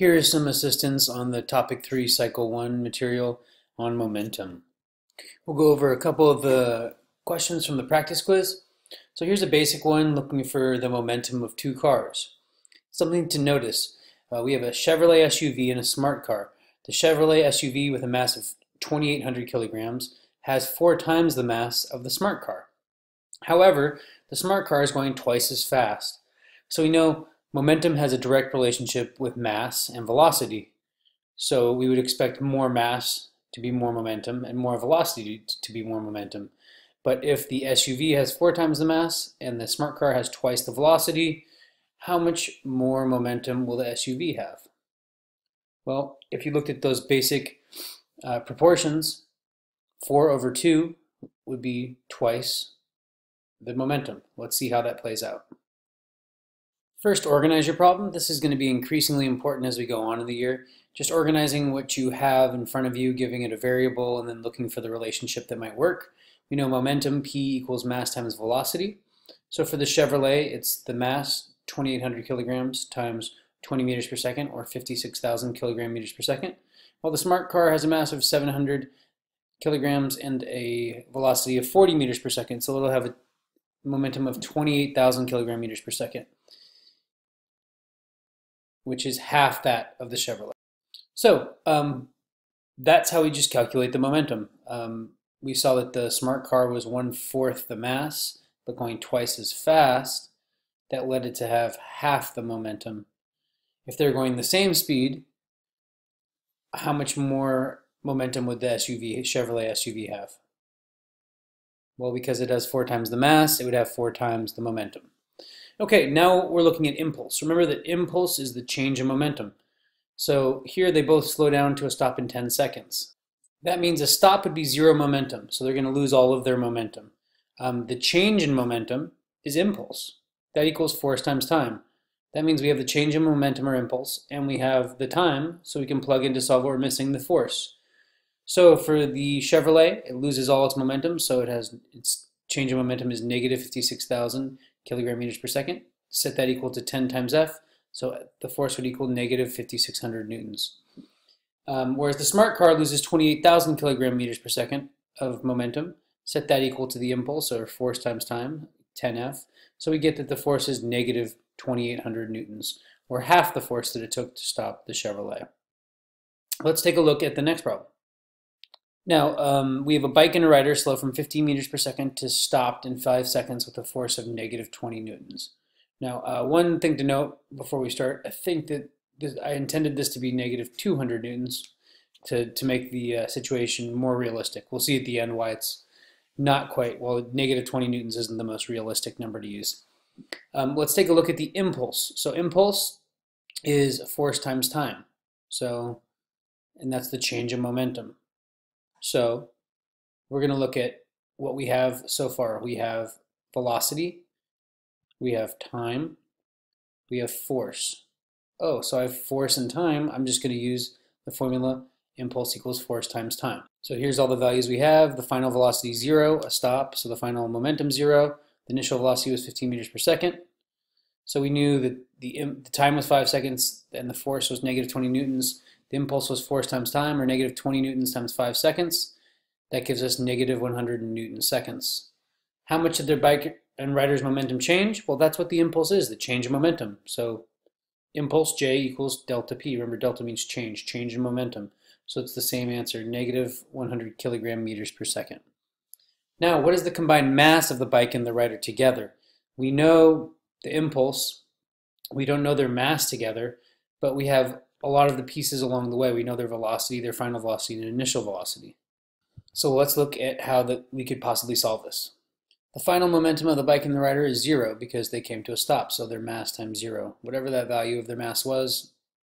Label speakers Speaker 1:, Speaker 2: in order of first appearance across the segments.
Speaker 1: Here is some assistance on the topic 3 cycle 1 material on momentum. We'll go over a couple of the questions from the practice quiz. So here's a basic one looking for the momentum of two cars. Something to notice, uh, we have a Chevrolet SUV and a smart car. The Chevrolet SUV with a mass of 2,800 kilograms has four times the mass of the smart car. However, the smart car is going twice as fast. So we know momentum has a direct relationship with mass and velocity. So we would expect more mass to be more momentum and more velocity to be more momentum. But if the SUV has four times the mass and the smart car has twice the velocity, how much more momentum will the SUV have? Well, if you looked at those basic uh, proportions, 4 over 2 would be twice the momentum. Let's see how that plays out. First, organize your problem. This is going to be increasingly important as we go on in the year. Just organizing what you have in front of you, giving it a variable, and then looking for the relationship that might work. We know momentum, P equals mass times velocity. So for the Chevrolet, it's the mass, 2,800 kilograms times 20 meters per second, or 56,000 kilogram meters per second. While the smart car has a mass of 700 kilograms and a velocity of 40 meters per second, so it'll have a momentum of 28,000 kilogram meters per second which is half that of the Chevrolet. So um, that's how we just calculate the momentum. Um, we saw that the smart car was one-fourth the mass, but going twice as fast. That led it to have half the momentum. If they're going the same speed, how much more momentum would the SUV, Chevrolet SUV have? Well, because it has four times the mass, it would have four times the momentum. Okay, now we're looking at impulse. Remember that impulse is the change in momentum. So here they both slow down to a stop in 10 seconds. That means a stop would be zero momentum, so they're going to lose all of their momentum. Um, the change in momentum is impulse. That equals force times time. That means we have the change in momentum or impulse, and we have the time, so we can plug in to solve what we're missing, the force. So for the Chevrolet, it loses all its momentum, so it has its change in momentum is negative 56,000 kilogram meters per second. Set that equal to 10 times F, so the force would equal negative 5,600 newtons. Um, whereas the smart car loses 28,000 kilogram meters per second of momentum. Set that equal to the impulse, or force times time, 10F. So we get that the force is negative 2,800 newtons, or half the force that it took to stop the Chevrolet. Let's take a look at the next problem. Now, um, we have a bike and a rider slow from 15 meters per second to stopped in 5 seconds with a force of negative 20 newtons. Now, uh, one thing to note before we start, I think that this, I intended this to be negative 200 newtons to, to make the uh, situation more realistic. We'll see at the end why it's not quite, well, negative 20 newtons isn't the most realistic number to use. Um, let's take a look at the impulse. So impulse is force times time. So, and that's the change in momentum. So we're going to look at what we have so far. We have velocity, we have time, we have force. Oh, so I have force and time. I'm just going to use the formula impulse equals force times time. So here's all the values we have. The final velocity zero, a stop, so the final momentum zero. The initial velocity was 15 meters per second. So we knew that the, the time was five seconds and the force was negative 20 newtons. The impulse was force times time, or negative 20 newtons times 5 seconds. That gives us negative 100 newton seconds. How much did their bike and rider's momentum change? Well, that's what the impulse is, the change in momentum. So impulse J equals delta P. Remember, delta means change, change in momentum. So it's the same answer, negative 100 kilogram meters per second. Now, what is the combined mass of the bike and the rider together? We know the impulse. We don't know their mass together, but we have a lot of the pieces along the way. We know their velocity, their final velocity, and initial velocity. So let's look at how that we could possibly solve this. The final momentum of the bike and the rider is zero because they came to a stop, so their mass times zero. Whatever that value of their mass was,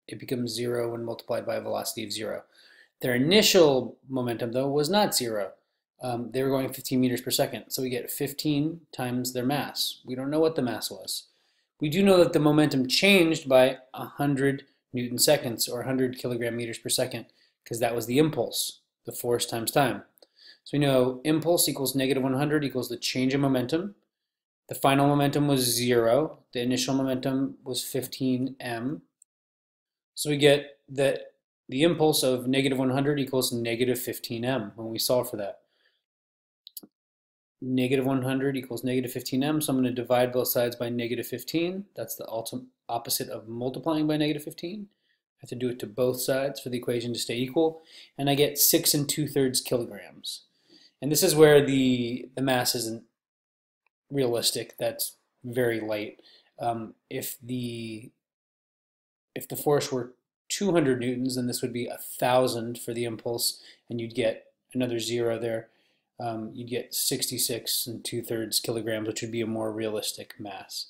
Speaker 1: it becomes zero when multiplied by a velocity of zero. Their initial momentum, though, was not zero. Um, they were going 15 meters per second, so we get 15 times their mass. We don't know what the mass was. We do know that the momentum changed by 100 newton seconds or 100 kilogram meters per second because that was the impulse, the force times time. So we know impulse equals negative 100 equals the change in momentum. The final momentum was zero. The initial momentum was 15m. So we get that the impulse of negative 100 equals negative 15m when we solve for that. Negative 100 equals negative 15m, so I'm going to divide both sides by negative 15. That's the opposite of multiplying by negative 15. I have to do it to both sides for the equation to stay equal, and I get 6 and 2 thirds kilograms. And this is where the, the mass isn't realistic, that's very light. Um, if the if the force were 200 newtons, then this would be a thousand for the impulse, and you'd get another zero there. Um, you'd get 66 and two thirds kilograms, which would be a more realistic mass.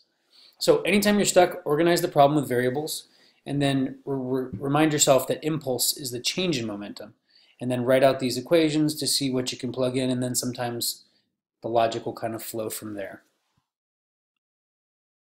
Speaker 1: So anytime you're stuck, organize the problem with variables, and then re remind yourself that impulse is the change in momentum, and then write out these equations to see what you can plug in, and then sometimes the logic will kind of flow from there.